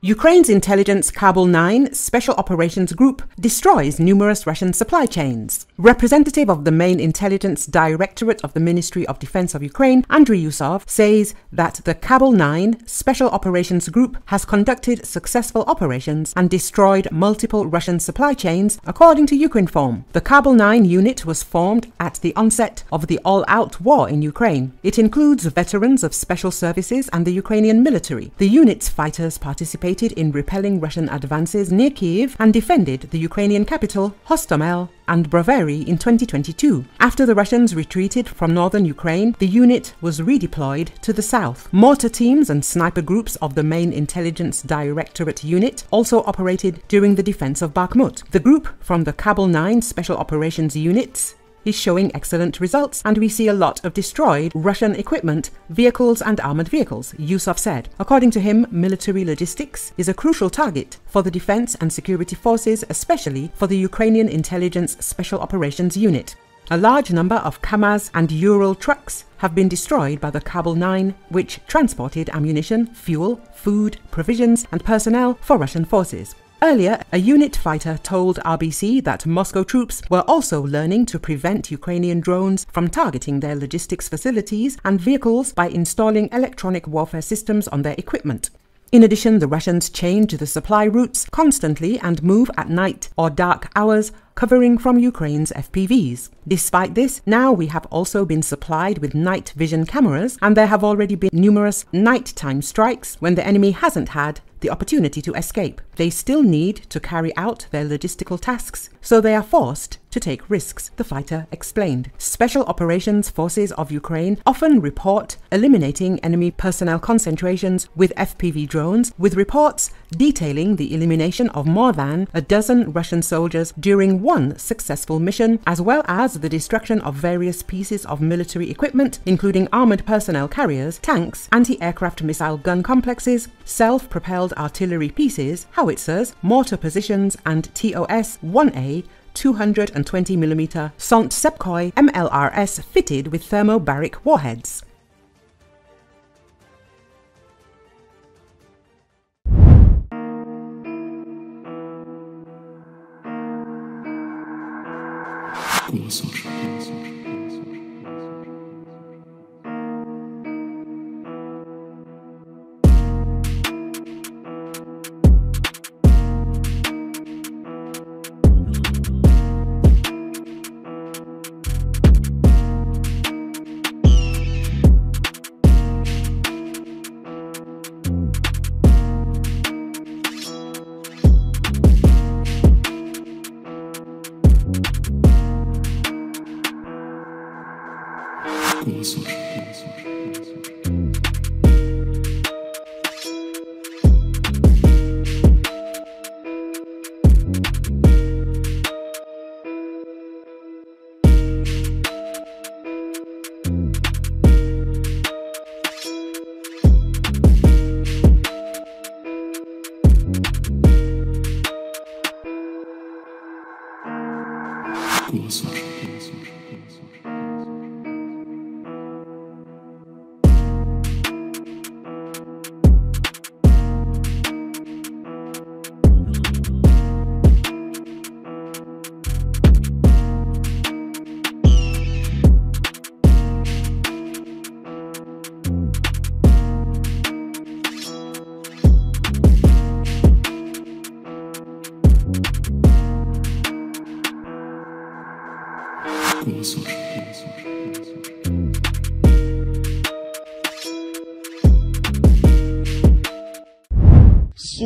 Ukraine's intelligence Kabul 9 Special Operations Group destroys numerous Russian supply chains. Representative of the main intelligence directorate of the Ministry of Defense of Ukraine, Andriy Yusov, says that the Kabul 9 Special Operations Group has conducted successful operations and destroyed multiple Russian supply chains, according to Ukrinform. The Kabul 9 unit was formed at the onset of the all-out war in Ukraine. It includes veterans of special services and the Ukrainian military. The unit's fighters participated in repelling Russian advances near Kiev and defended the Ukrainian capital, Hostomel, and Brovary in 2022. After the Russians retreated from northern Ukraine, the unit was redeployed to the south. Mortar teams and sniper groups of the main intelligence directorate unit also operated during the defense of Bakhmut. The group from the Kabul 9 Special Operations Units is showing excellent results, and we see a lot of destroyed Russian equipment, vehicles, and armored vehicles, Yusov said. According to him, military logistics is a crucial target for the defense and security forces, especially for the Ukrainian Intelligence Special Operations Unit. A large number of Kamaz and Ural trucks have been destroyed by the Kabul 9, which transported ammunition, fuel, food, provisions, and personnel for Russian forces. Earlier, a unit fighter told RBC that Moscow troops were also learning to prevent Ukrainian drones from targeting their logistics facilities and vehicles by installing electronic warfare systems on their equipment. In addition, the Russians change the supply routes constantly and move at night or dark hours, covering from Ukraine's FPVs. Despite this, now we have also been supplied with night vision cameras, and there have already been numerous nighttime strikes when the enemy hasn't had the opportunity to escape. They still need to carry out their logistical tasks, so they are forced to take risks, the fighter explained. Special Operations Forces of Ukraine often report eliminating enemy personnel concentrations with FPV drones, with reports detailing the elimination of more than a dozen Russian soldiers during one successful mission, as well as the destruction of various pieces of military equipment, including armored personnel carriers, tanks, anti aircraft missile gun complexes, self propelled artillery pieces, howitzers, mortar positions, and TOS 1A 220mm Solntsepyok MLRS fitted with thermobaric warheads. Kursor.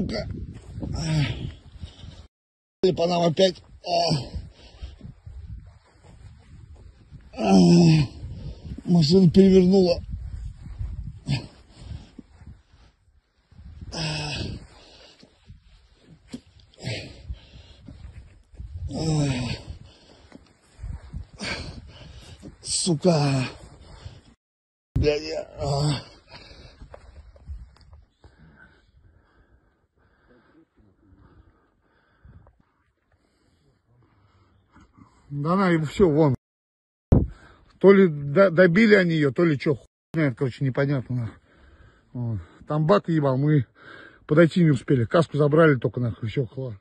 Сука. Или по нам опять. Машину перевернула. Сука. Блядь, я... Да она и все, вон. То ли добили они ее, то ли что, хуйня, короче, непонятно. Вот. Там бак ебал, мы подойти не успели. Каску забрали только нахуй, все, хла.